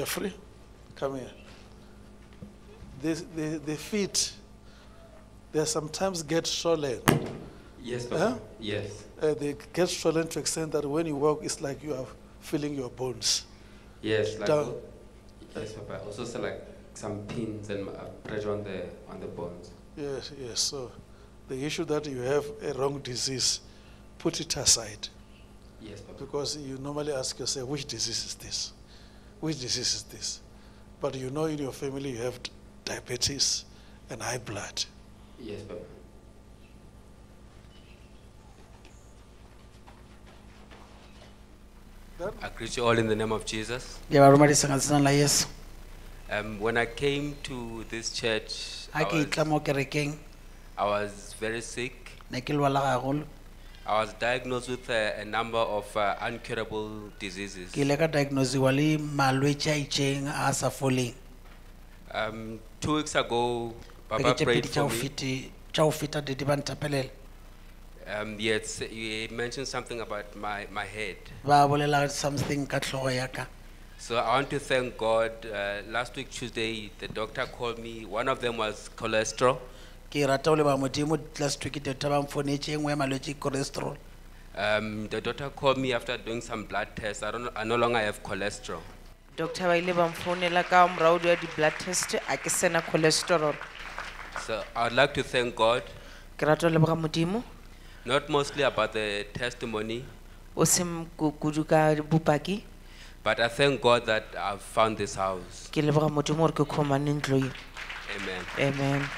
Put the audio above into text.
Jeffrey, come here. The, the, the feet, they sometimes get swollen. Yes, Huh? Yes. Uh, they get swollen to the extent that when you walk, it's like you are feeling your bones. Yes, like Down. yes, Papa. Also, so like some pins and uh, pressure on the on the bones. Yes, yes. So the issue that you have a wrong disease, put it aside. Yes, Papa. Because you normally ask yourself, which disease is this? Which disease is this? But you know in your family you have diabetes and high blood. Yes, Papa. That- I greet you all in the name of Jesus. ke ba romadisa ka tsena la yesu Um, when I came to this church, I was, itla mo kerekeng I was very sick. Ne ke lwala gagolo I was diagnosed with a, a number of uh, incurable diseases. ke ile ka diagnosiwa le malwetse a itšeng a a sa foleng Um, two weeks ago, beke tše prayed pedi tša for go me. fete- tša go feta di di ba ntapelela Um, yes, he mentioned something about my, my head. ba bolela something ka tlhogo ya ka So I want to thank God. Uh, last week, Tuesday, the doctor called me. One of them was cholesterol. Ke rata go leba modimo last week doctor ba mfonetse e nngwe ya malwetse ke cholesterol Um, the doctor called me after doing some blood tests. I, don't, I no longer have cholesterol. doctor ba ile ba mfounela ka morago ya di-blood test a ke sena cholesterol So I'd like to thank God, ke rata go leboga modimo not mostly about the testimony, o seng ku- kudu ka bopaki but I thank God that I've found this house. ke leboga modimo gore ke khumane ntlo ye Amen. amen